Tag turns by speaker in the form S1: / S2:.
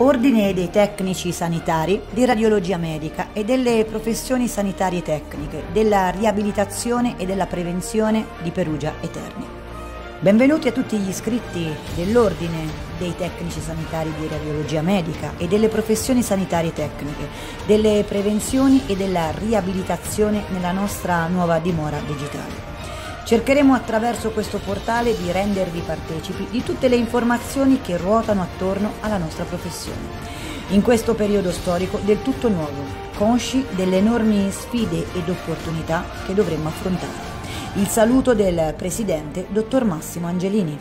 S1: Ordine dei tecnici sanitari di radiologia medica e delle professioni sanitarie tecniche, della riabilitazione e della prevenzione di Perugia e. Benvenuti a tutti gli iscritti dell'Ordine dei tecnici sanitari di radiologia medica e delle professioni sanitarie tecniche, delle prevenzioni e della riabilitazione nella nostra nuova dimora digitale. Cercheremo attraverso questo portale di rendervi partecipi di tutte le informazioni che ruotano attorno alla nostra professione. In questo periodo storico del tutto nuovo, consci delle enormi sfide ed opportunità che dovremmo affrontare. Il saluto del Presidente, Dottor Massimo Angelini.